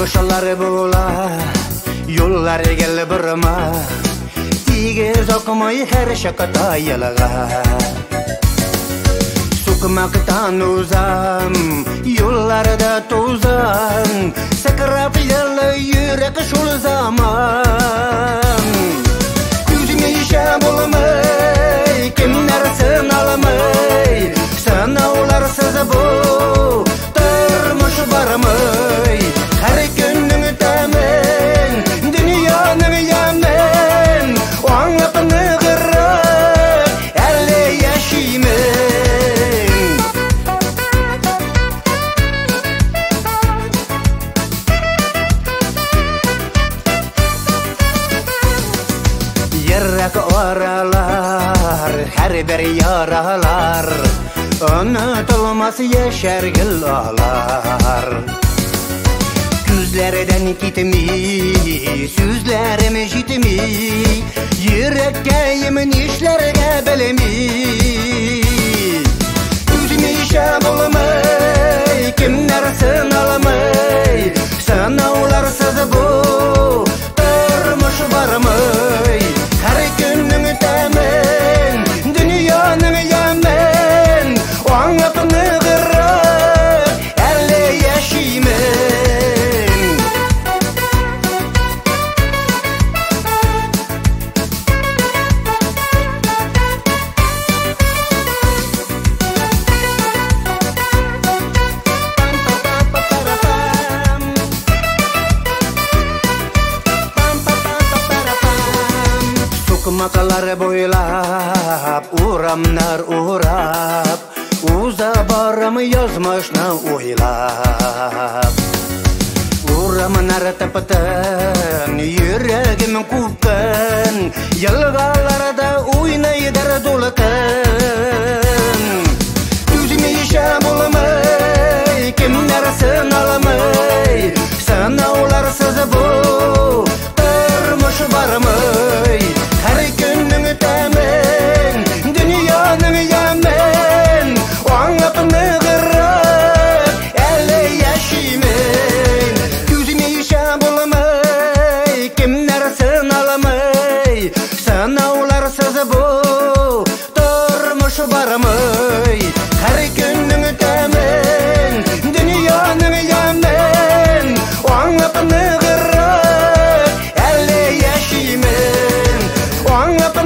Sokmalar bola Yollar gel burma. Tige sokmayı her şakata yalaga Sokmaktan uzam Yollarda tozan Yırrak oralar, her bir yaralar. Unutulmaz yeşergil ağlar Gözlerden gitmi, sözlerim jitmi Yürekke yemin işlerge belemi Yüzüme işe bulmay, kimler sınalmay? Sınavlarsız bu, Matallar bo'ylab o'ramlar o'rab Uza borim yozmishni o'ylab. O'ramlar tepatin yuragim quvqin Yalg'alarda o'ynaydir do'lqin жақсы барамай қара күннің тәмін дүнияның ямын оңып нығырып әлі яшимін. Аңлап